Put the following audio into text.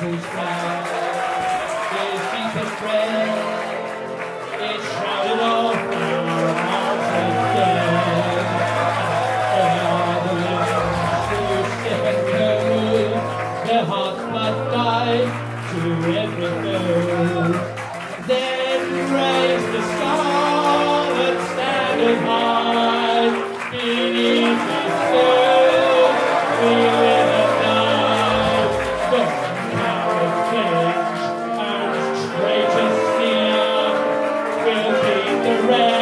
Who's star is deepest dread. It's shrouded all our hearts of the ones who stand their hearts die to everything. Then raise the star and high beneath the the red.